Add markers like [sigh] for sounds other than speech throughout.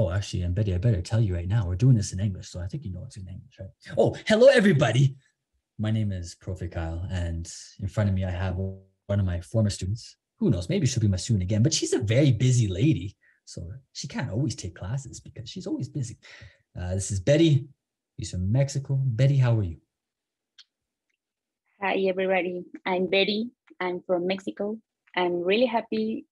Oh, actually, and Betty, I better tell you right now, we're doing this in English, so I think you know it's in English, right? Oh, hello, everybody. My name is Profe Kyle, and in front of me, I have one of my former students. Who knows? Maybe she'll be my student again, but she's a very busy lady. So she can't always take classes because she's always busy. Uh, this is Betty. She's from Mexico. Betty, how are you? Hi, everybody. I'm Betty. I'm from Mexico. I'm really happy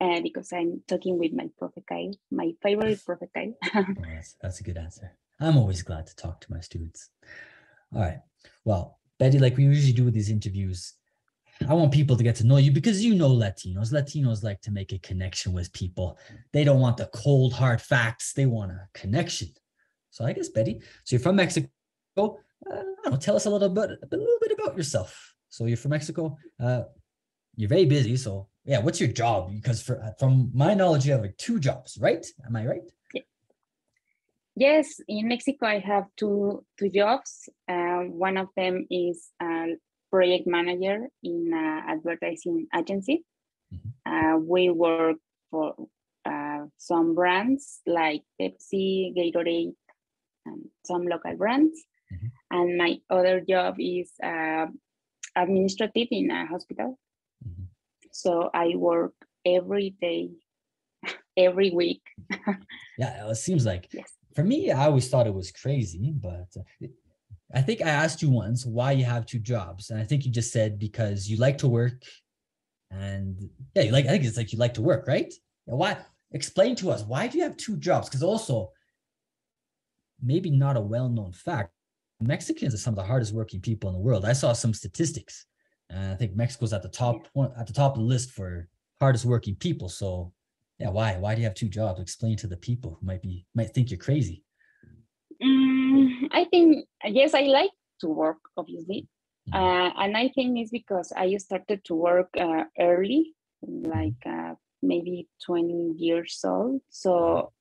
uh, because I'm talking with my Profe Kyle, my favorite Profe Kyle. [laughs] that's, that's a good answer. I'm always glad to talk to my students. All right. Well, Betty, like we usually do with these interviews, I want people to get to know you because you know Latinos. Latinos like to make a connection with people. They don't want the cold, hard facts. They want a connection. So I guess Betty, so you're from Mexico uh, I don't know, tell us a little bit, a little bit about yourself. So you're from Mexico. Uh, you're very busy. So yeah, what's your job? Because for, from my knowledge, you have like two jobs, right? Am I right? Yes, in Mexico, I have two two jobs. Uh, one of them is a project manager in an advertising agency. Mm-hmm. Uh, we work for uh, some brands like Pepsi, Gatorade, and some local brands. Mm-hmm. And my other job is uh, administrative in a hospital. So I work every day, [laughs] every week. [laughs] yeah, it seems like yes. for me, I always thought it was crazy, but I think I asked you once why you have two jobs. And I think you just said because you like to work and yeah, you like, I think it's like you like to work, right? Why? Explain to us why do you have two jobs? Because also, maybe not a well-known fact, Mexicans are some of the hardest working people in the world. I saw some statistics. And I think Mexico's at the top one at the top of the list for hardest working people. So yeah, why? Why do you have two jobs? Explain to the people who might be might think you're crazy. Mm, I think yes, I like to work, obviously. Mm-hmm. Uh, and I think it's because I started to work uh, early, like uh, maybe 20 years old. So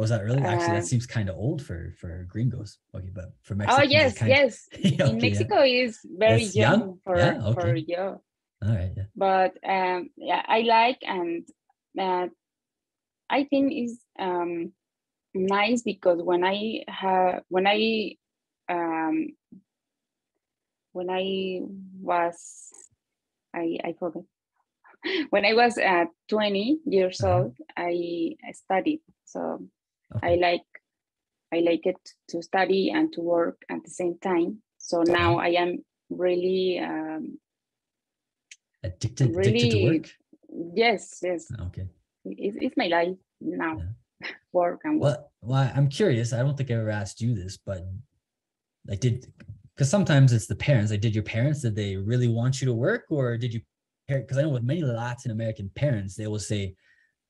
was oh, that really? Actually, that uh, seems kind of old for for gringos. Okay, but for [laughs] Mexico. Oh yes, yes. okay, In Mexico yeah. is very young, young, for yeah? okay. for young. All right. Yeah. But um, yeah, I like and uh, I think is um nice because when I have when I um when I was I I forgot [laughs] when I was uh, 20 years uh-huh. old, I studied. So Okay. I like I like it to study and to work at the same time. So now I am really um, addicted, really, addicted to work. Yes, yes. Okay. It, it's my life now. Yeah. [laughs] work and work. Well, well, I'm curious. I don't think I ever asked you this, but like, did because sometimes it's the parents. Like, did your parents did they really want you to work, or did you? Because I know with many Latin American parents, they will say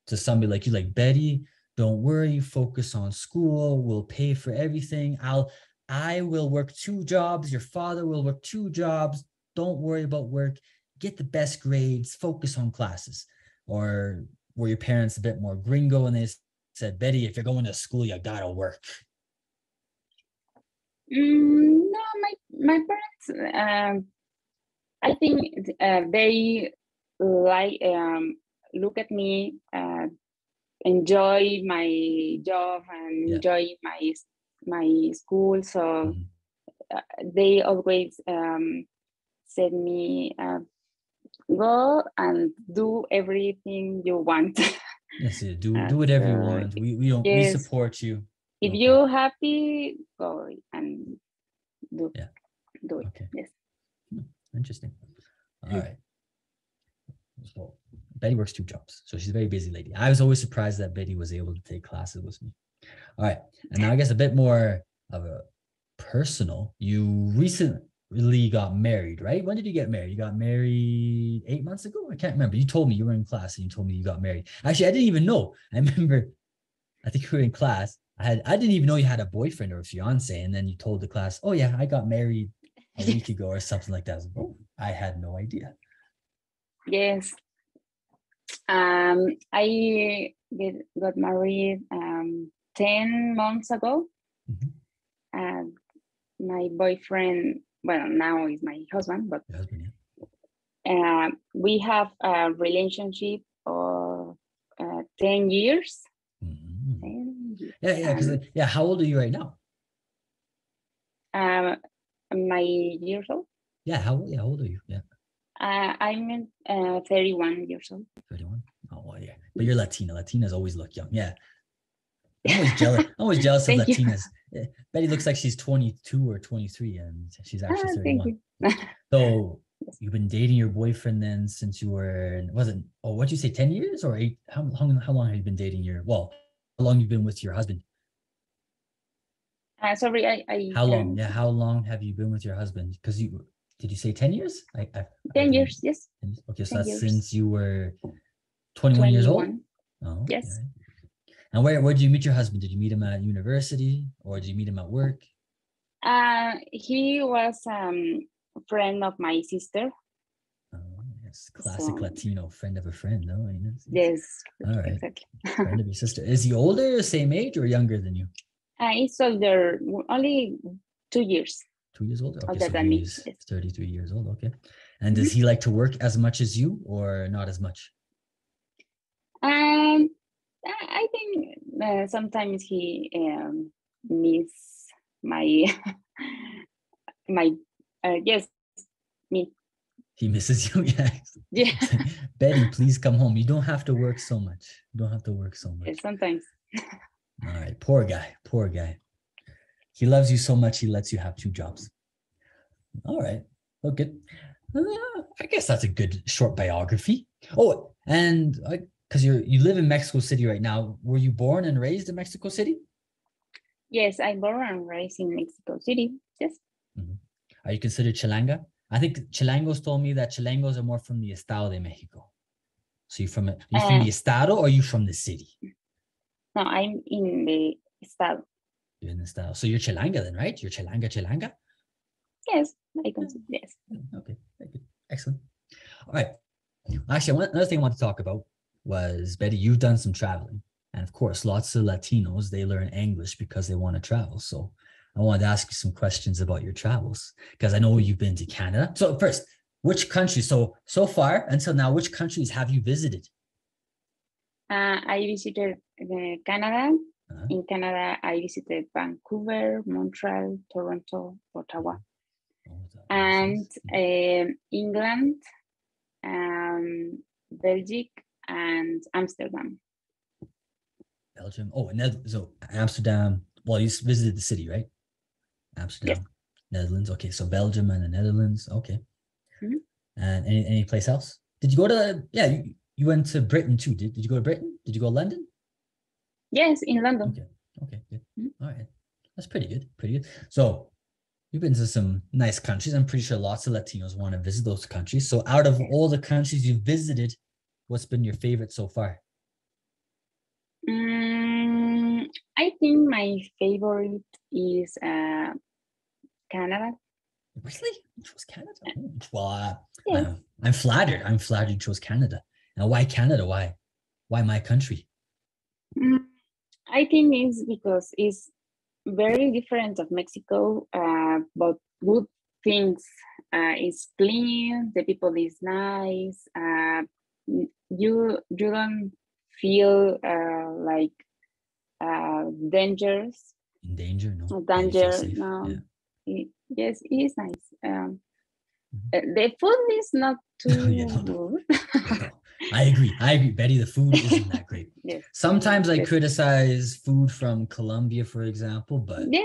to somebody like you, like Betty, don't worry, focus on school. We'll pay for everything. I'll I will work two jobs. Your father will work two jobs. Don't worry about work. Get the best grades. Focus on classes. Or were your parents a bit more gringo and they said, Betty, if you're going to school, you gotta work? Mm, no, my my parents. Um, I think uh, they like um, look at me. Uh, enjoy my job and yeah. enjoy my my school. So mm-hmm. Uh, they always um, said me uh, go and do everything you want. [laughs] yes, do do whatever you want. We we don't yes, we support you. If okay. you're happy, go and do yeah. do it. Okay. Yes. Hmm, interesting. All right. So Betty works two jobs, so she's a very busy lady. I was always surprised that Betty was able to take classes with me. All right, and now I guess a bit more of a personal. You recently got married, right? When did you get married? You got married eight months ago. I can't remember. You told me you were in class and you told me you got married. Actually, I didn't even know. I [laughs] remember. I think we were in class. I had I didn't even know you had a boyfriend or a fiance, and then you told the class, "Oh yeah, I got married a week [laughs] ago or something like that." I, like, oh, I had no idea. Yes, um, I get, got married um, 10 months ago. Mm-hmm. And my boyfriend, well, now is my husband, but husband, yeah. uh, we have a relationship of uh, 10 years. Mm-hmm. 10 years. Yeah, yeah, because Um, yeah. How old are you right now? Um, my years old. Yeah, how old? Yeah, how old are you? Yeah, Uh, I'm uh, 31 years old. thirty-one. Oh, well, yeah. But you're Latina. Latinas always look young. Yeah. I'm always jealous. [laughs] I'm always jealous of Thank you. Latinas. Betty looks like she's 22 or 23, and she's actually thank 31. you. [laughs] So you've been dating your boyfriend then since you were wasn't oh what'd you say 10 years or eight how, how, how long have you been dating your well how long you've been with your husband Uh, sorry, I, I how long um, yeah how long have you been with your husband because you did you say 10 years I, I, I 10 don't- years, yes. okay so that's years. since you were 21 years old oh Yes. okay. and where where did you meet your husband did you meet him at university or did you meet him at work Uh, he was um, a friend of my sister. oh yes classic So- latino friend of a friend no I know. Yes, all right exactly. friend of your sister is he older same age or younger than you Uh, he's older, only two years. Two years old? Okay, so he's yes. 33 years old. Okay. And does he like to work as much as you or not as much? Um, I think uh, sometimes he um, miss my [laughs] my uh, yes me He misses you. [laughs] Yes. yeah [laughs] Betty, please come home. You don't have to work so much. You don't have to work so much. sometimes All right. Poor guy. Poor guy. He loves you so much, he lets you have two jobs. All right. Well, good. Uh, I guess that's a good short biography. Oh, and because you're you live in Mexico City right now. Were you born and raised in Mexico City? yes I'm born and raised in Mexico City yes Are you considered Chilanga? I think Chilangos told me that Chilangos are more from the Estado de Mexico. So you from you from Uh, the Estado or are you from the city? no I'm in the estado You're in the Estado. So you're Chilanga then, right? You're Chilanga, Chilanga? yes I consider yes Okay. Excellent. All right. Actually, one, another thing I want to talk about was Betty, you've done some traveling. And of course, lots of Latinos, they learn English because they want to travel. So I wanted to ask you some questions about your travels because I know you've been to Canada. So first, which countries? So so far until now, which countries have you visited? uh, I visited Canada Uh-huh. in Canada I visited Vancouver Montreal Toronto Ottawa Oh, and that's- um, England, um, Belgium, and Amsterdam. Belgium. Oh, and so Amsterdam. Well, you visited the city, right? Amsterdam, Netherlands. Okay, so Belgium and the Netherlands. Okay. Mhm. And any any place else? Did you go to? Yeah, you, you went to Britain too. Did Did you go to Britain? Did you go to London? Yes, in London. Okay. Okay. Good. Mhm. All right. That's pretty good. Pretty good. So you've been to some nice countries. I'm pretty sure lots of Latinos want to visit those countries. So out of all the countries you've visited, what's been your favorite so far? Mm, I think my favorite is uh, Canada. Really? You chose Canada? Oh, Well, uh, Yes. uh, I'm flattered. I'm flattered you chose Canada. Now, why Canada? Why? Why my country? Mm, I think it's because it's very different of Mexico, uh, but good things. Uh, it's clean. The people is nice. Uh, you you don't feel uh, like uh, dangerous. In danger? No. No Yeah, you feel danger, no. Yeah. It, yes, it is nice. Um, Mhm. uh, the food is not [laughs] too Yeah, [laughs] no, no. good. I agree. I agree. Betty, the food isn't that great. [laughs] yes. Sometimes I criticize food from Colombia, for example, but Yeah,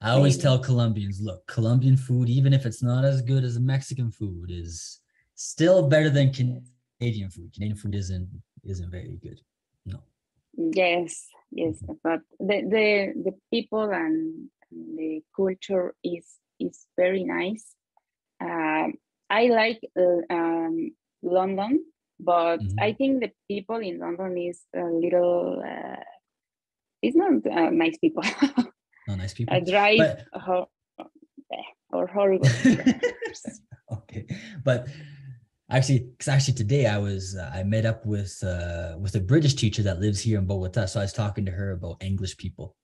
I always tell Colombians, look, Colombian food, even if it's not as good as Mexican food, is still better than Canadian food. Canadian food isn't isn't very good. No. Yes, yes, but the the, the people and the culture is is very nice. Um, I like uh, um, London, but Mhm. I think the people in London is a little. Uh, it's not uh, nice people. [laughs] Not nice people. I drive But- hor- or horrible. [laughs] okay but actually because actually today i was uh, i met up with uh with a british teacher that lives here in bogota so i was talking to her about english people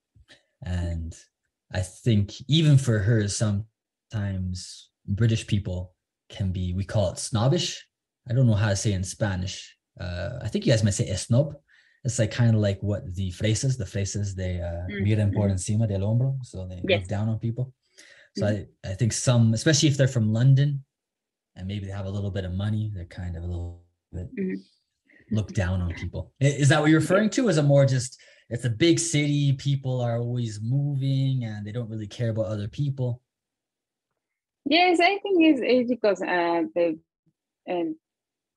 and i think even for her sometimes british people can be we call it snobbish i don't know how to say in spanish uh i think you guys might say snob it's like kind of like what the fresas, the fresas, they uh, mm-hmm. miran por encima del hombro, so they yes. look down on people. So mm-hmm. I, I think some, especially if they're from London, and maybe they have a little bit of money, they're kind of a little bit mm-hmm. look down on people. Is that what you're referring to? Is it more just it's a big city, people are always moving and they don't really care about other people? Yes, I think it's, it's because uh, the uh,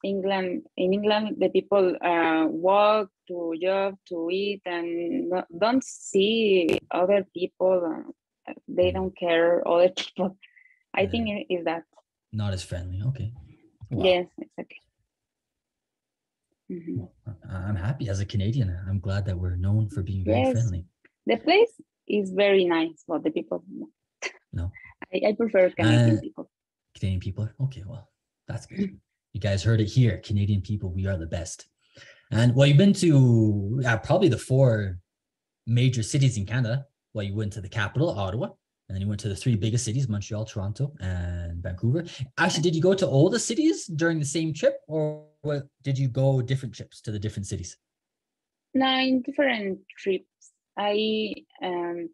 England in England the people uh, walk to job to eat and don't see other people. Uh, they mm. don't care other [laughs] people. I think is that not as friendly. Okay. Wow. Yes, exactly. Mm-hmm. I'm happy as a Canadian. I'm glad that we're known for being very yes. friendly. The place is very nice, but the people. No. [laughs] I, I prefer Canadian uh, people. Canadian people. Okay, well, that's good. [laughs] You guys heard it here. Canadian people, we are the best. And well, you've been to uh, probably the four major cities in Canada. Well, you went to the capital, Ottawa, and then you went to the three biggest cities, Montreal, Toronto, and Vancouver. Actually, did you go to all the cities during the same trip, or did you go different trips to the different cities? Nine different trips. I um,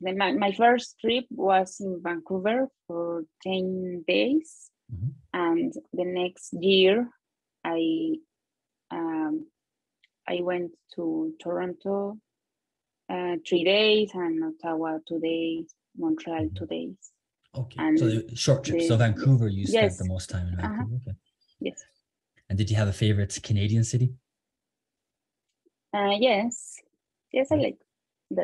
my, my first trip was in Vancouver for 10 days. Mm-hmm. And the next year, I um, I went to Toronto uh, three days and Ottawa two days, Montreal mm-hmm. two days. Okay, and so the short trip. so Vancouver, you spent the most time in uh-huh. Vancouver. Uh-huh. Okay. Yes. And did you have a favorite Canadian city? Uh, yes, yes, I like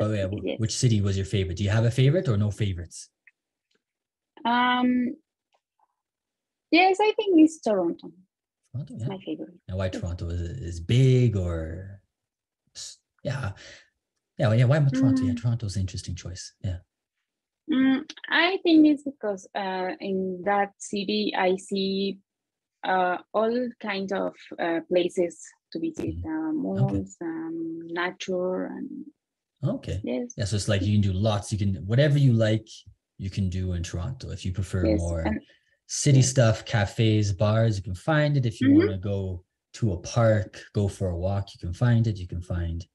oh yeah, yes. which city was your favorite? Do you have a favorite or no favorites? Um. Yes, I think it's Toronto. Toronto, yeah. my favorite. And why Toronto is is big or? Yeah, yeah, well, yeah. Why Toronto? Mm. Yeah, Toronto's an interesting choice. Yeah. Mm, I think it's because uh, in that city I see uh, all kinds of uh, places to visit, mm. uh, malls, okay. um, nature, and Okay. Yes. Yeah, so it's like you can do lots. You can whatever you like, you can do in Toronto. If you prefer yes. more and, city stuff, cafes, bars, you can find it. If you mm-hmm. want to go to a park, go for a walk, you can find it. You can find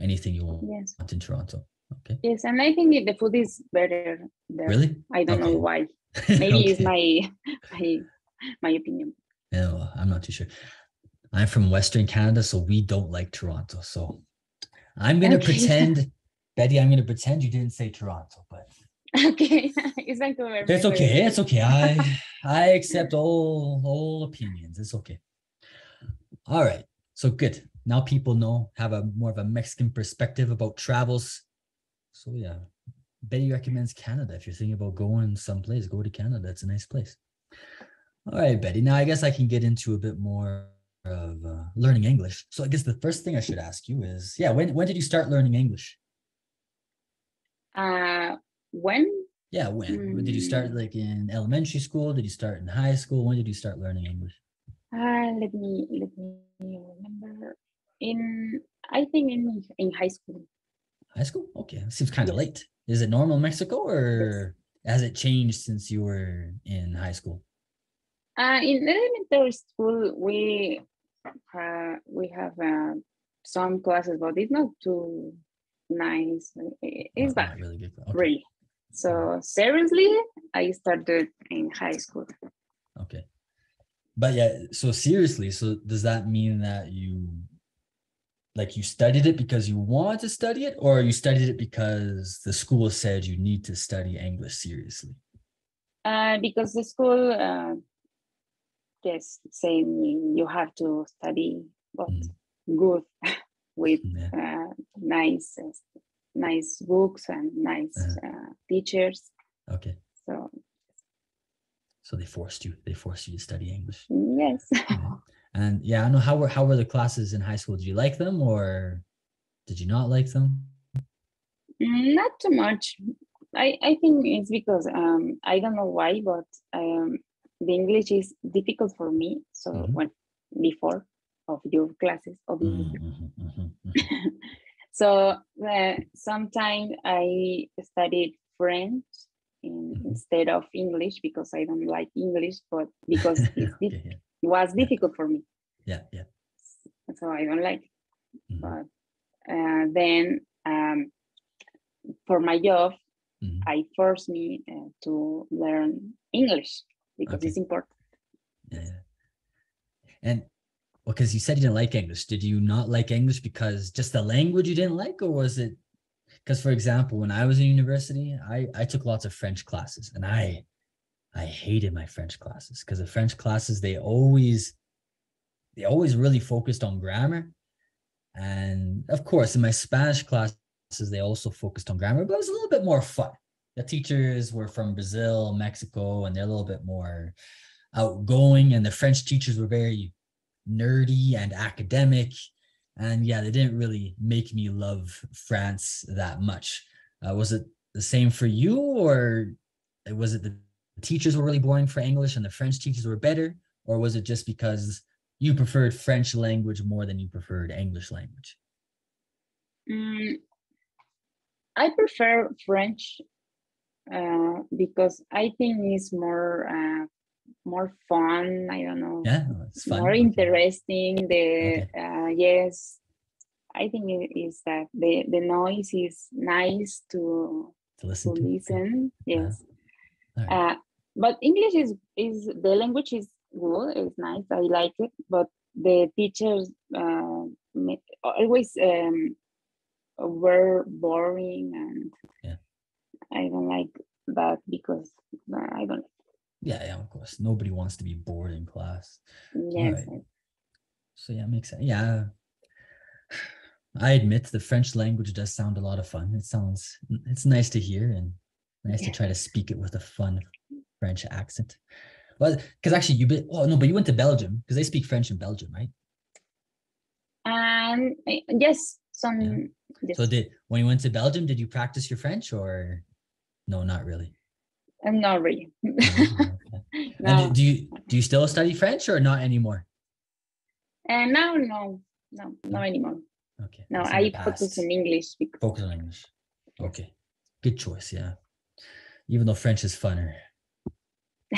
anything you want yes. in Toronto. Okay. Yes, and I think the food is better there. Really? I don't okay. know why. [laughs] Maybe okay. it's my [laughs] my my opinion. No, I'm not too sure. I'm from Western Canada, so we don't like Toronto. So I'm gonna okay. [laughs] pretend Betty, I'm going to pretend you didn't say Toronto, but [laughs] okay, [laughs] it's like it's okay. It's okay. I I accept all all opinions. It's okay. All right. So good. Now people know have a more of a Mexican perspective about travels. So yeah, Betty recommends Canada. If you're thinking about going someplace, go to Canada. It's a nice place. All right, Betty. Now I guess I can get into a bit more of uh, learning English. So I guess the first thing I should ask you is, yeah, when when did you start learning English? Uh, when? Yeah, when? Mm. Did you start hmm. like in elementary school? Did you start in high school? When did you start learning English? Uh, let me let me remember. In I think in in high school. High school? Okay, seems kind of yes. late. Is it normal in Mexico or yes. has it changed since you were in high school? Uh, in elementary school, we uh, we have uh, some classes, but it's not too nice. It's bad. Really good. Okay. Really. So seriously, I started in high school. Okay. But yeah, so seriously, so does that mean that you like you studied it because you wanted to study it or you studied it because the school said you need to study English seriously? Uh, because the school uh, just saying you have to study but mm. good [laughs] with yeah. uh, nice nice books and nice uh-huh. uh, teachers. Okay. So so they forced you they forced you to study english. Yes. [laughs] And yeah i know how were how were the classes in high school? Did you like them or did you not like them? Mm, not too much. I i think it's because um i don't know why but um the english is difficult for me so mm-hmm. when before of your classes of mm-hmm, mm-hmm, mm-hmm. [laughs] so uh, sometimes i studied french in, mm-hmm. instead of english because i don't like english but [laughs] because okay, yeah. it was difficult for me yeah yeah so i don't like mm-hmm. but uh, then um, for my job, mm-hmm. I forced me uh, to learn English because okay. it's important. Yeah. And because you said you didn't like English, did you not like English because just the language you didn't like, or was it? Because, for example, when I was in university, I I took lots of French classes, and I I hated my French classes because the French classes they always they always really focused on grammar, and of course, in my Spanish classes they also focused on grammar, but it was a little bit more fun. The teachers were from Brazil, Mexico, and they're a little bit more outgoing, and the French teachers were very nerdy and academic. And yeah, they didn't really make me love France that much. Uh, was it the same for you, or was it the teachers were really boring for English and the French teachers were better, or was it just because you preferred French language more than you preferred English language? Mm, I prefer French uh, because I think it's more uh, more fun. I don't know. Yeah, it's fun. More interesting. The okay. uh, yes, I think it is that the the noise is nice to to listen. To, to. listen. Yes. Right. Uh, but English is is the language is good. It's nice. I like it. But the teachers uh, always um, were boring and yeah. I don't like that because uh, I don't yeah, yeah, of course. Nobody wants to be bored in class. Yes. Right. So yeah, makes sense. Yeah. I admit the French language does sound a lot of fun. It sounds it's nice to hear and nice yeah. to try to speak it with a fun French accent. Well, because actually you been oh no, but you went to Belgium because they speak French in Belgium, right? Um yes, some yeah. yes. So did when you went to Belgium, did you practice your French or no, not really? I'm not really. [laughs] no. do you do you still study French or not anymore? And uh, now, no, no, not anymore. Okay. No, I focus on English. Because... Focus on English. Okay, good choice. Yeah, even though French is funner.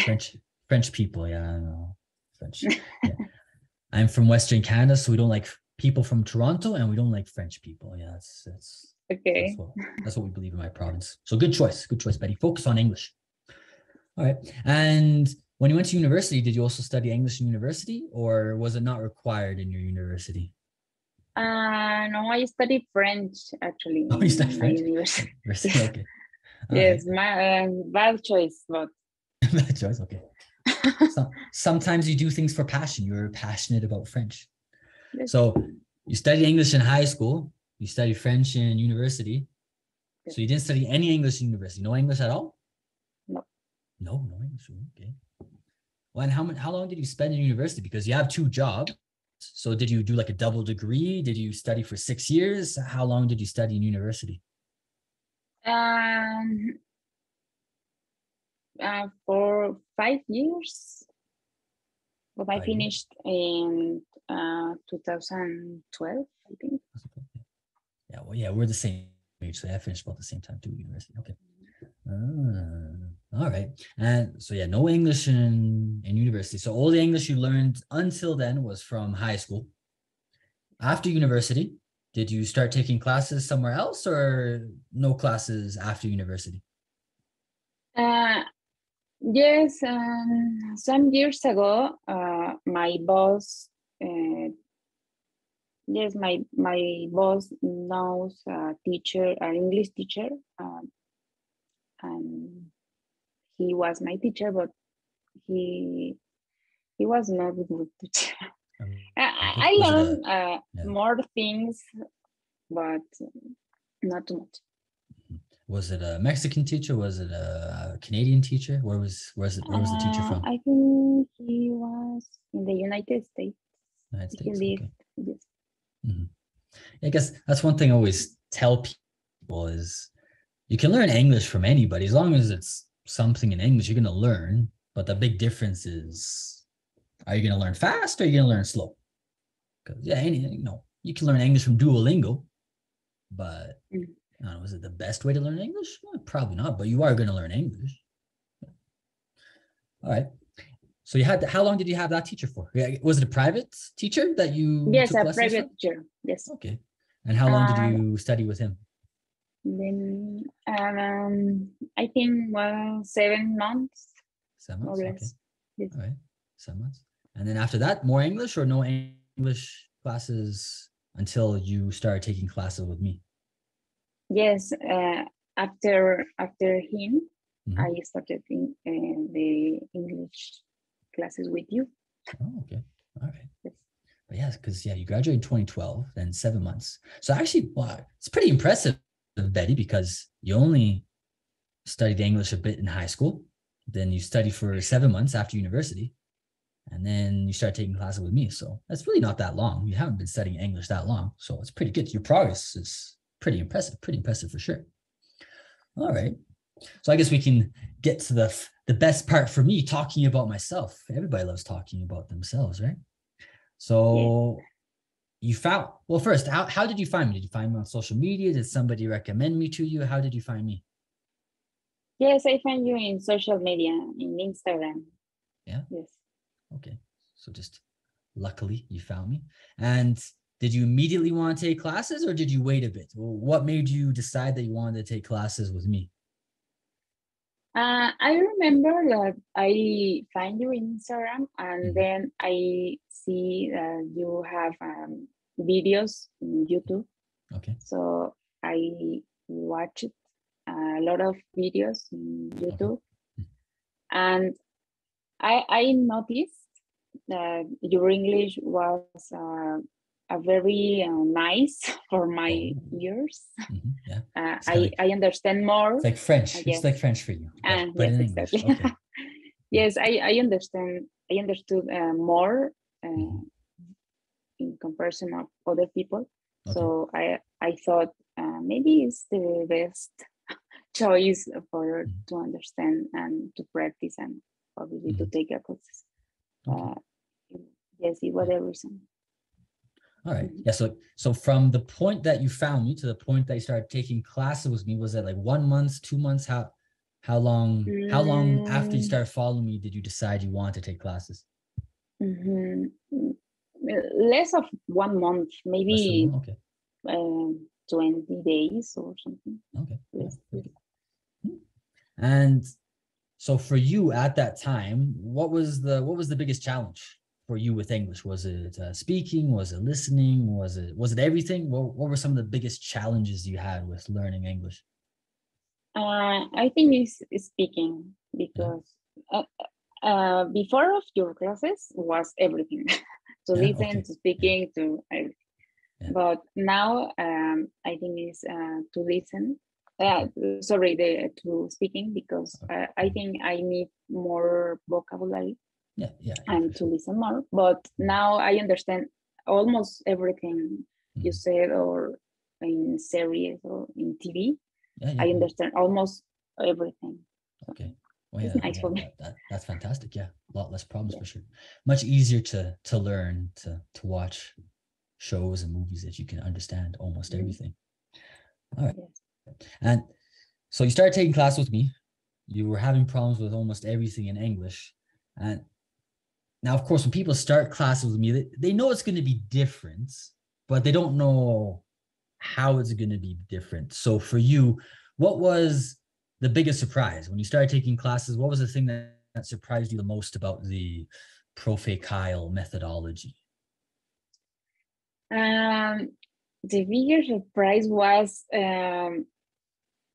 French [laughs] French people, yeah, I know French. Yeah. [laughs] I'm from Western Canada, so we don't like people from Toronto, and we don't like French people. Yeah, that's that's okay. That's what, that's what we believe in my province. So good choice, good choice, Betty. Focus on English. All right. And when you went to university, did you also study English in university or was it not required in your university? Uh, no, I studied French actually. Oh, you studied French? University. [laughs] [laughs] okay. yes, right. my uh, bad choice, but. [laughs] bad choice, okay. so, sometimes you do things for passion. You're passionate about French. Yes. So you studied English in high school, you studied French in university. Yes. So you didn't study any English in university, no English at all? No, no English. Okay. Well, and how much? How long did you spend in university? Because you have two jobs. So did you do like a double degree? Did you study for six years? How long did you study in university? Um, uh, for five years. But five I finished years. in uh, 2012, I think. Yeah, well, yeah, we're the same age. So I finished about the same time too, university. Okay. Ah, all right. And so yeah, no English in, in university. So all the English you learned until then was from high school. After university, did you start taking classes somewhere else or no classes after university? Uh, yes, um, some years ago, uh, my boss, uh, yes, my my boss knows a teacher, an English teacher, um, and he was my teacher, but he he was not a good teacher. Um, I, I learned uh, yeah. more things, but not too much. Mm-hmm. Was it a Mexican teacher? Was it a Canadian teacher? Where was where was it, where was the teacher from? Uh, I think he was in the United States. United States. He lived, okay. yes. Mm-hmm. I guess that's one thing I always tell people is you can learn English from anybody as long as it's something in English you're going to learn. But the big difference is are you going to learn fast or are you going to learn slow? Because, yeah, any, you know, you can learn English from Duolingo, but mm. I don't know, is it the best way to learn English? Well, probably not, but you are going to learn English. All right. So you had how long did you have that teacher for? Was it a private teacher that you? Yes, a private from? teacher. Yes. Okay. And how long did you study with him? Then um, I think well seven months. Seven months. Okay. Yes. All right. Seven months. And then after that, more English or no English classes until you started taking classes with me? Yes. Uh, after after him, mm-hmm. I started in uh, the English classes with you. Oh, okay. All right. Yes. But yeah, because yeah, you graduated in 2012, then seven months. So actually, wow, it's pretty impressive, Betty, because you only studied English a bit in high school, then you studied for seven months after university, and then you start taking classes with me. So that's really not that long. You haven't been studying English that long, so it's pretty good. Your progress is pretty impressive. Pretty impressive for sure. All right. So I guess we can get to the the best part for me talking about myself. Everybody loves talking about themselves, right? So. You found well first, how, how did you find me? Did you find me on social media? Did somebody recommend me to you? How did you find me? Yes, I found you in social media, in Instagram. Yeah. Yes. Okay. So just luckily you found me. And did you immediately want to take classes or did you wait a bit? Well, what made you decide that you wanted to take classes with me? Uh, I remember that I find you in Instagram and mm-hmm. then I see that you have um, videos in YouTube. Okay. So I watched a lot of videos in YouTube okay. and I, I noticed that your English was uh, a very uh, nice [laughs] for my oh. ears. Mm-hmm, yeah. Uh, I, like, I understand more. It's like French. It's like French for you. Uh, but yes, in Exactly. Okay. [laughs] yes, I, I understand. I understood uh, more uh, mm-hmm. in comparison of other people. Okay. So I I thought uh, maybe it's the best [laughs] choice for mm-hmm. to understand and to practice and obviously mm-hmm. to take a courses. Okay. yes, it was. All right. Yeah. So so from the point that you found me to the point that you started taking classes with me, was it like one month, two months? How how long how long after you mm. started following me did you decide you want to take classes? Mm-hmm. Less of one month, maybe okay. uh, 20 days or something. Okay. Yes. okay. Hmm. And so for you at that time, what was the what was the biggest challenge? for you with English? Was it uh, speaking? Was it listening? Was it was it everything? What what were some of the biggest challenges you had with learning English? Uh, I think it's, speaking because yeah. uh, uh, before of your classes was everything [laughs] to yeah, listen okay. to speaking to everything. But now um, I think it's uh, to listen. Uh, sorry, the to speaking because okay. I think I need more vocabulary yeah, yeah, and to listen more. But now I understand almost everything mm-hmm. you said or in series or in TV. Yeah, yeah, I understand almost everything. Okay. Well, yeah, nice yeah that, that's fantastic. Yeah, a lot less problems for sure. Much easier to to learn to to watch shows and movies that you can understand almost mm-hmm. everything. All right. Yes. And so you started taking class with me. You were having problems with almost everything in English. And now, of course, when people start classes with me, they, they know it's going to be different, but they don't know how it's going to be different. So for you, what was the biggest surprise when you started taking classes? What was the thing that, that surprised you the most about the Profe Kyle methodology? Um, the biggest surprise was um,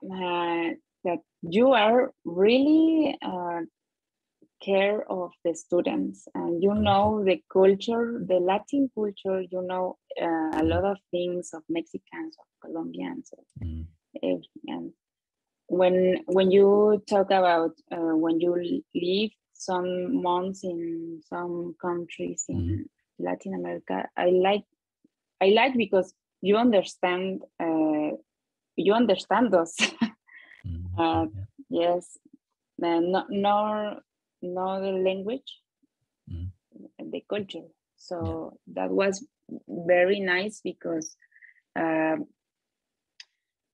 uh, that you are really uh, care of the students and you know the culture the latin culture you know uh, a lot of things of mexicans of colombians mm. and when when you talk about uh, when you live some months in some countries in mm. latin america i like i like because you understand uh, you understand us [laughs] mm. uh, yes not, nor know the language, mm. the culture. So yeah. that was very nice because, uh,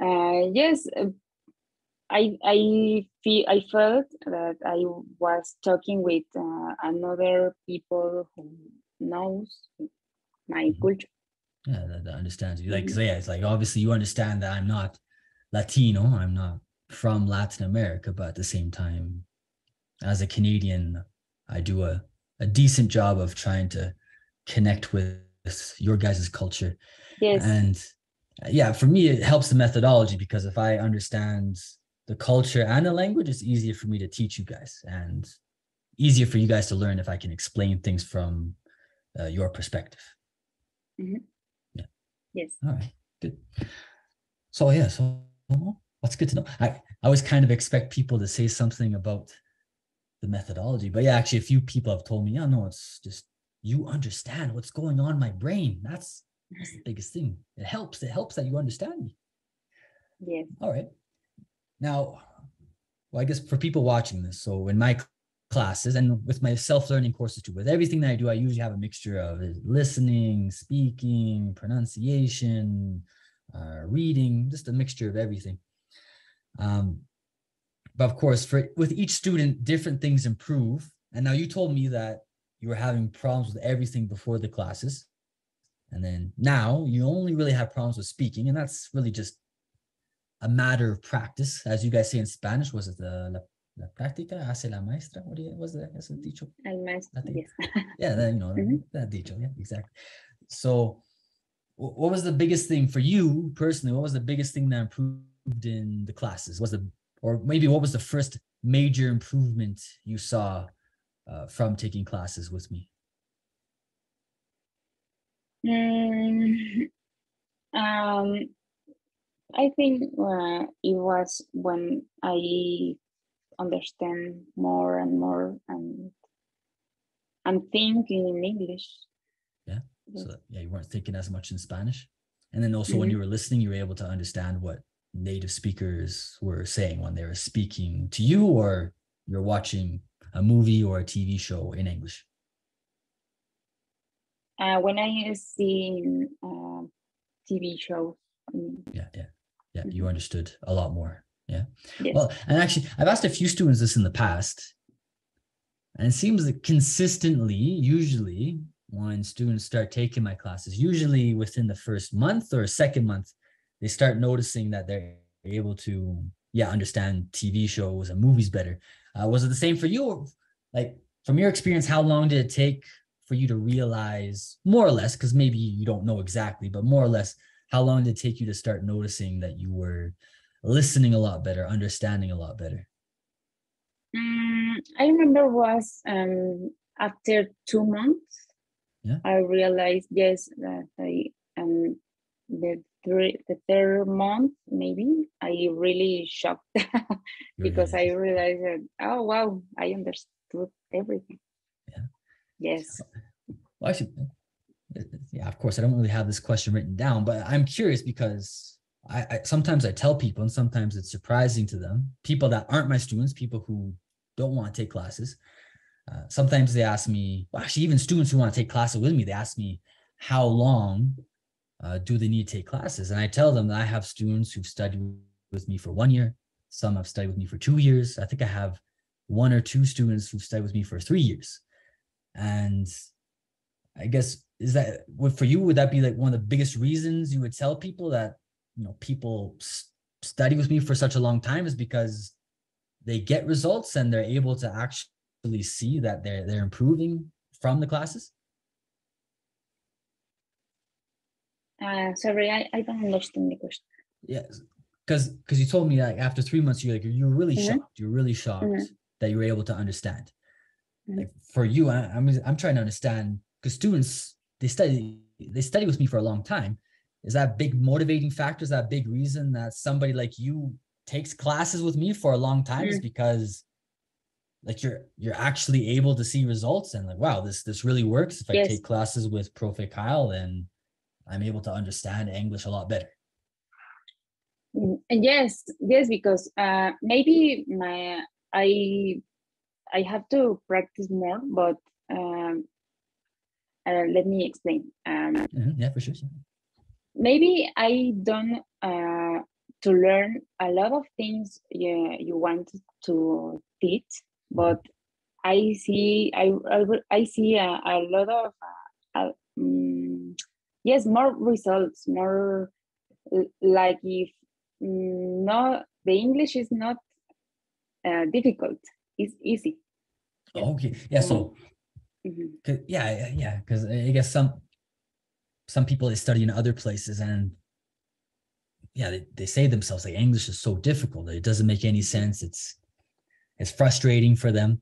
uh, yes, uh, I I feel I felt that I was talking with uh, another people who knows my culture. Yeah, that, that understands you. Like, mm-hmm. yeah, it's like obviously you understand that I'm not Latino. I'm not from Latin America, but at the same time, as a Canadian, I do a, a decent job of trying to connect with your guys' culture. Yes. And yeah, for me, it helps the methodology because if I understand the culture and the language, it's easier for me to teach you guys and easier for you guys to learn if I can explain things from uh, your perspective. Mm-hmm. Yeah. Yes. All right. Good. So yeah. So that's good to know. I I always kind of expect people to say something about the methodology, but yeah, actually, a few people have told me, yeah, no, it's just you understand what's going on in my brain. That's that's the [laughs] biggest thing. It helps. It helps that you understand me. Yes. All right. Now, well, I guess for people watching this, so in my classes and with my self-learning courses too, with everything that I do, I usually have a mixture of listening, speaking, pronunciation, uh, reading, just a mixture of everything. Um, but of course, for with each student, different things improve. And now you told me that you were having problems with everything before the classes. And then now you only really have problems with speaking, and that's really just a matter of practice, as you guys say in Spanish. Was it the la, la práctica hace la maestra? What do you, was that? That's a dicho. El maestro. Yes. yeah, that, you know [laughs] mm-hmm. that dicho. Yeah, exactly. So, what was the biggest thing for you personally? What was the biggest thing that improved in the classes? Was the or maybe what was the first major improvement you saw uh, from taking classes with me? Mm, um, I think uh, it was when I understand more and more and I'm thinking in English. Yeah. So yeah, you weren't thinking as much in Spanish. And then also mm-hmm. when you were listening, you were able to understand what native speakers were saying when they were speaking to you or you're watching a movie or a TV show in English. Uh, when I see uh, TV shows. Yeah, yeah yeah you mm-hmm. understood a lot more yeah yes. well and actually i've asked a few students this in the past and it seems that consistently usually when students start taking my classes usually within the first month or second month they start noticing that they're able to yeah understand tv shows and movies better uh, was it the same for you like from your experience how long did it take for you to realize more or less because maybe you don't know exactly but more or less how long did it take you to start noticing that you were listening a lot better understanding a lot better? Mm, i remember was um, after two months yeah. i realized yes that i um the three the third month maybe i really shocked [laughs] because i realized that oh wow i understood everything. Yeah. Yes. Well actually yeah, of course, I don't really have this question written down, but I'm curious because I, I, sometimes I tell people, and sometimes it's surprising to them, people that aren't my students, people who don't want to take classes. Uh, sometimes they ask me, well, actually, even students who want to take classes with me, they ask me, how long uh, do they need to take classes? And I tell them that I have students who've studied with me for one year. Some have studied with me for two years. I think I have one or two students who've studied with me for three years. And I guess is that what for you would that be like one of the biggest reasons you would tell people that you know people study with me for such a long time is because they get results and they're able to actually see that they're they're improving from the classes uh sorry i, I don't understand the question yes because because you told me that after three months you're like you're really mm-hmm. shocked you're really shocked mm-hmm. that you were able to understand mm-hmm. like for you I, I'm, I'm trying to understand because students they study they study with me for a long time. Is that big motivating factor? Is that big reason that somebody like you takes classes with me for a long time? Mm-hmm. is because like you're you're actually able to see results and like wow this this really works. If i take classes with profe kyle then i'm able to understand english a lot better. Mm, yes yes because uh maybe my i i have to practice more but um uh, let me explain. Um, mm-hmm. Yeah, for sure. Maybe I don't uh, to learn a lot of things yeah, you want to teach, but I see I I, I see a, a lot of uh, um, yes more results more like if mm, no the English is not uh, difficult it's easy. Okay, yeah. So mm-hmm. yeah, yeah, because I guess some some people they study in other places and yeah they, they say themselves like english is so difficult it doesn't make any sense. It's it's frustrating for them.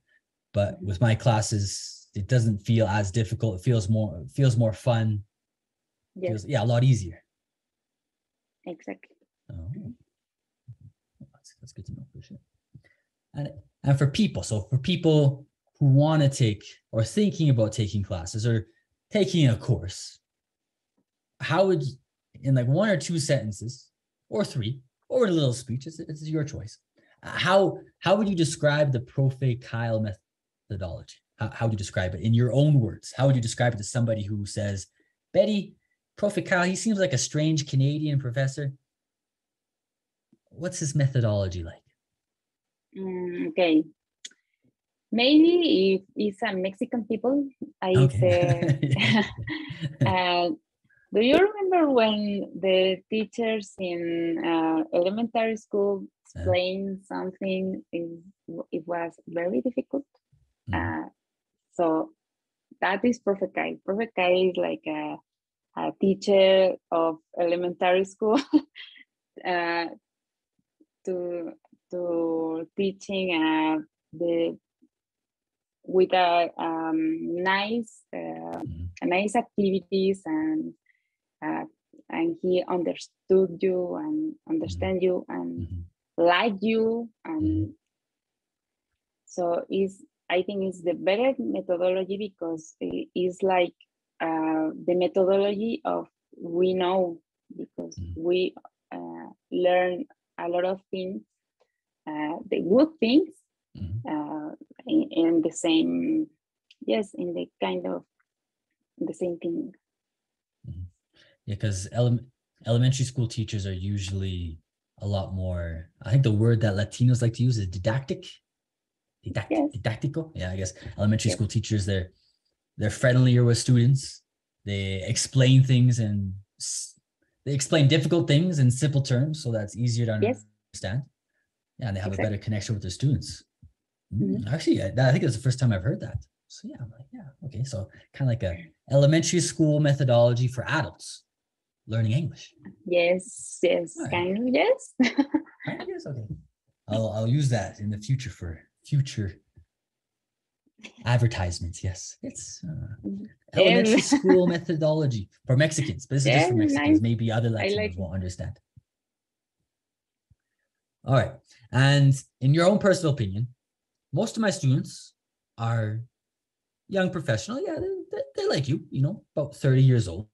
But with my classes it doesn't feel as difficult. It feels more it feels more fun. Yes. Feels, yeah a lot easier. Exactly. Oh. that's, that's good to know for sure. And and for people so for people who want to take or thinking about taking classes or taking a course how would in like one or two sentences or three or a little speech it's, it's your choice. How how would you describe the profe kyle methodology? How, how would you describe it? In your own words how would you describe it to somebody who says betty profe kyle he seems like a strange canadian professor. What's his methodology like? Mm, okay maybe if it's a mexican people i okay. say [laughs] [laughs] uh, do you remember when the teachers in uh, elementary school explained yeah. something? It, it was very difficult. Mm. Uh, so that is profe Kyle. Profe Kyle is like a, a teacher of elementary school [laughs] uh, to to teaching uh, the with a um, nice uh, mm. nice activities and uh, and he understood you and understand you and mm-hmm. like you and mm-hmm. so is i think it's the better methodology because it's like uh, the methodology of we know because mm-hmm. we uh, learn a lot of things uh, the good things mm-hmm. uh, in, in, the same yes in the kind of the same thing yeah, because ele- elementary school teachers are usually a lot more. I think the word that Latinos like to use is didactic. Didactic, yes. Didactical. Yeah, I guess elementary school teachers they're they're friendlier with students. They explain things and they explain difficult things in simple terms, so that's easier to yes. understand. Yeah, and they have exactly. a better connection with their students. Mm-hmm. mm-hmm. Actually, I, I think it's the first time I've heard that. So yeah, I'm like, yeah, okay. So kind of like a elementary school methodology for adults learning English. Yes, yes, right. kind of yes. [laughs] yes, okay. I'll I'll use that in the future for future advertisements. Yes, it's uh, elementary school [laughs] methodology for Mexicans, but this is yeah, just for Mexicans. Nice. Maybe other Latinos like won't understand. All right, and in your own personal opinion, most of my students are young professional. Yeah, they, they, like you. You know, about thirty years old,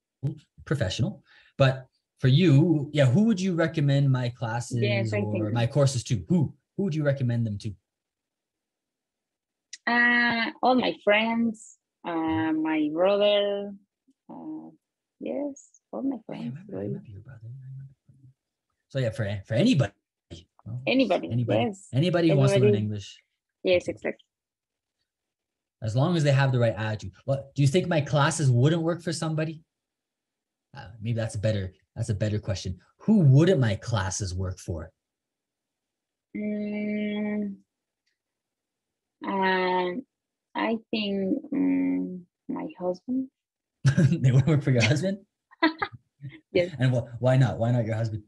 professional. But for you, yeah, who would you recommend my classes yes, or my courses to? Who who would you recommend them to? Uh, all my friends, uh, my brother. Uh, yes, all my friends. I remember, I remember your brother. So yeah, for for anybody. anybody. Anybody. Yes. Anybody who wants to learn English. Yes, exactly. As long as they have the right attitude. What do you think my classes wouldn't work for somebody? uh, maybe that's a better that's a better question. Who wouldn't my classes work for? Mm, um, i think um, my husband. [laughs] They would work for your husband? [laughs] Yes. And wh- why not? Why not your husband?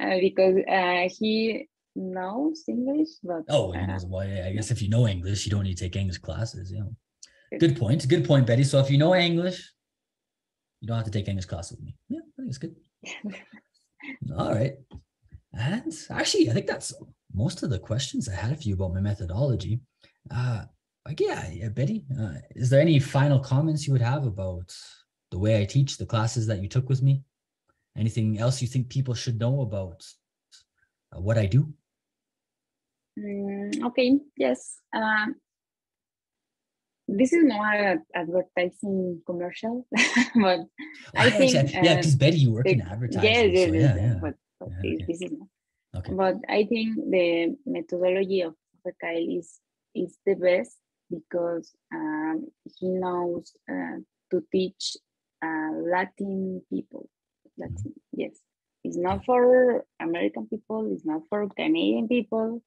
Uh, because uh, he knows english but oh he knows why i guess if you know english you don't need to take english classes you know good point good point betty so if you know english you don't have to take English classes with me. Yeah, I think it's good. [laughs] All right. And actually, I think that's most of the questions I had for you about my methodology. Uh, like, yeah, yeah Betty, uh, is there any final comments you would have about the way I teach, the classes that you took with me? Anything else you think people should know about uh, what I do? Mm, okay, yes. Um, this is not an advertising commercial, [laughs] but I think yeah, because uh, Betty, you work in advertising. Yeah, so yeah, yeah. But but okay. this is not. Okay. But I think the methodology of Kyle is is the best because um, he knows uh, to teach uh, Latin people. Latin, mm-hmm. yes. It's not for American people. It's not for Canadian people.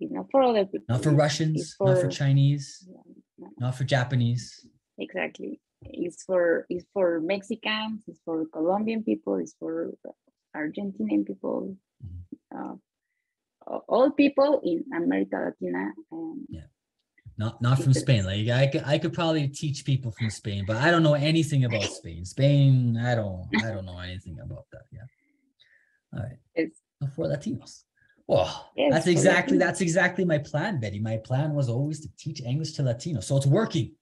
Not for other people. Not for Russians. For, not for Chinese. Yeah, no. Not for Japanese. Exactly. It's for it's for Mexicans. It's for Colombian people. It's for Argentinian people. Mm-hmm. Uh, all people in America Latina. Um, yeah not not from Spain. Like I could I could probably teach people from Spain, but I don't know anything about Spain. Spain, I don't I don't know anything about that. Yeah. All right. It's, for Latinos. Well, yes, that's exactly that's exactly my plan, Betty. My plan was always to teach English to Latinos. So it's working.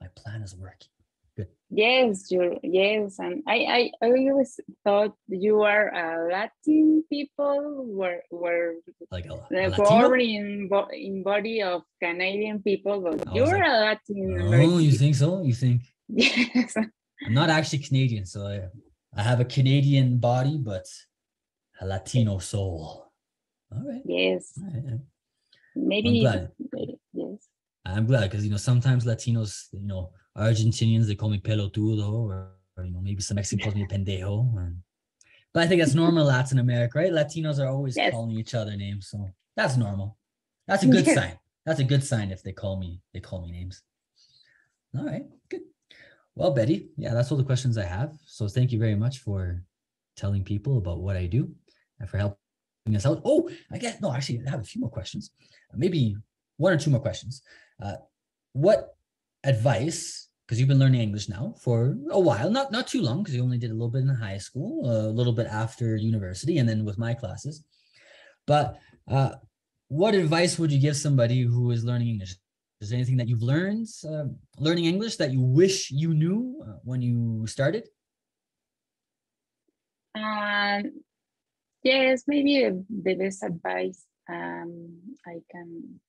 My plan is working. Good. Yes, you yes, and I, I I always thought you are a Latin people were were like a, a born in in body of Canadian people, but oh, you're like, a Latin. Oh, you think so? You think? [laughs] Yes. I'm not actually Canadian, so I, I have a Canadian body, but a Latino soul. All right. Yes. All right. Maybe, maybe. Yes. I'm glad because you know sometimes Latinos, you know Argentinians, they call me pelotudo, or, or you know, maybe some Mexicans call me [laughs] pendejo. And, but I think that's normal Latin America, right? Latinos are always yes. calling each other names, so that's normal. That's a [laughs] good sign. That's a good sign if they call me they call me names. All right, good. Well, Betty, yeah, that's all the questions I have. So thank you very much for telling people about what I do and for helping us out. Oh, I guess no, actually, I have a few more questions. Maybe one or two more questions. Uh, what advice because you've been learning English now for a while, not not too long, because you only did a little bit in high school, a little bit after university, and then with my classes. But uh, what advice would you give somebody who is learning English? Is there anything that you've learned uh, learning English that you wish you knew uh, when you started? Um, yes, maybe the best advice um, I can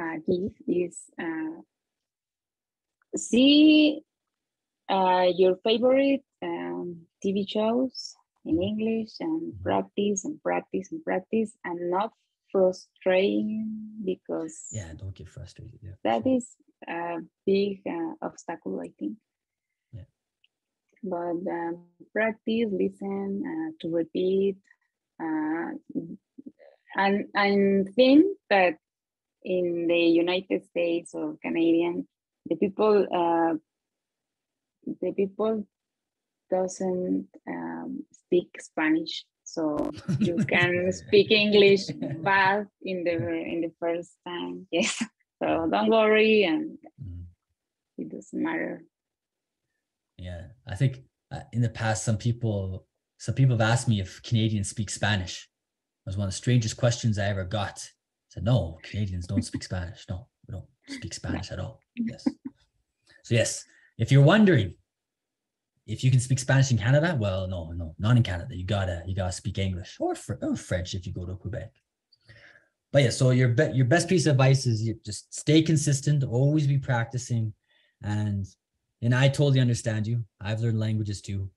uh, give is uh, see uh, your favorite um, TV shows in English and practice and practice and practice and not frustrating because yeah don't get frustrated yeah that is a big uh, obstacle i think but um, practice listen uh, to repeat uh, and and think that in the united states or canadian the people uh, the people doesn't um, speak Spanish, so you [laughs] can speak English fast in the in the first time. [laughs] Yes, so don't worry, and mm. it doesn't matter. Yeah, I think uh, in the past, some people some people have asked me if Canadians speak Spanish. It was one of the strangest questions I ever got. I said, no, Canadians don't speak Spanish. No, we don't speak Spanish at all. Yes. So yes, if you're wondering if you can speak Spanish in Canada, well, no, no, not in Canada. You gotta you gotta speak English or, fr- or French if you go to Quebec. But yeah, so your be- your best piece of advice is you just stay consistent, always be practicing, and and I totally understand you. I've learned languages too.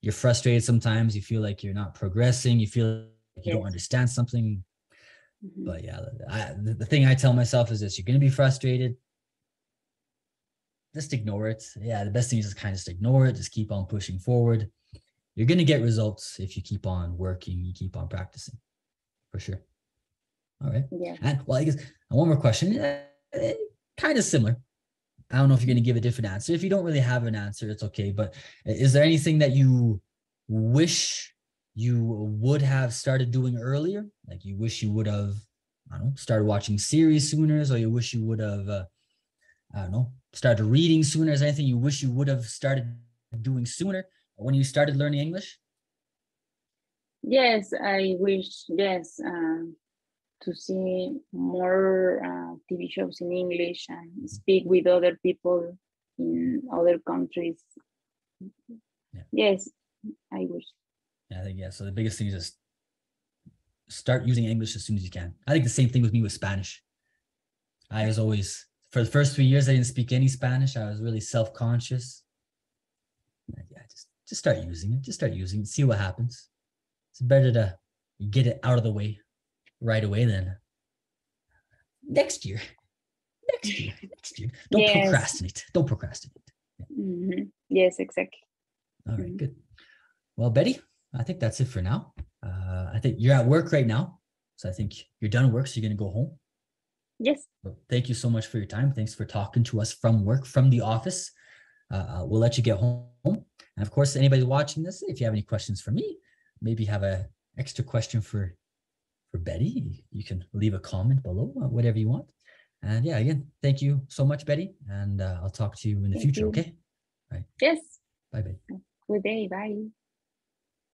You're frustrated sometimes. You feel like you're not progressing. You feel like you don't understand something. Mm-hmm. But yeah, I, the, the thing I tell myself is this: you're going to be frustrated. Just ignore it. Yeah, the best thing is just kind of just ignore it. Just keep on pushing forward. You're going to get results if you keep on working. You keep on practicing, for sure. All right. Yeah. And well, I guess one more question. Eh, kind of similar. I don't know if you're going to give a different answer. If you don't really have an answer, it's okay. But is there anything that you wish you would have started doing earlier? Like you wish you would have, I don't know, started watching series sooner, or you wish you would have, uh, I don't know, started reading sooner? Is there anything you wish you would have started doing sooner when you started learning English? Yes, I wish, yes, um, to see more uh, TV shows in English and speak with other people in other countries. Yeah. Yes, I wish. Yeah, I think yeah. So the biggest thing is just start using English as soon as you can. I think the same thing with me with Spanish. I was always for the first three years I didn't speak any Spanish. I was really self-conscious. Yeah, just just start using it. Just start using it. See what happens. it's better to get it out of the way right away then. next year. Next year. [laughs] Next year. Don't yes. procrastinate. Don't procrastinate. Yeah. Mm-hmm. Yes, exactly. All right, mm-hmm. good. Well, Betty, I think that's it for now. Uh, I think you're at work right now. So I think you're done work. So you're going to go home. Yes. Well, thank you so much for your time. Thanks for talking to us from work, from the office. Uh, uh, we'll let you get home. And of course, anybody watching this, if you have any questions for me, maybe have a extra question for for Betty, you can leave a comment below, whatever you want. And yeah, again, thank you so much, Betty. And uh, I'll talk to you in the thank future. You. Okay. Right. Yes. Bye, Betty. Good day. Bye.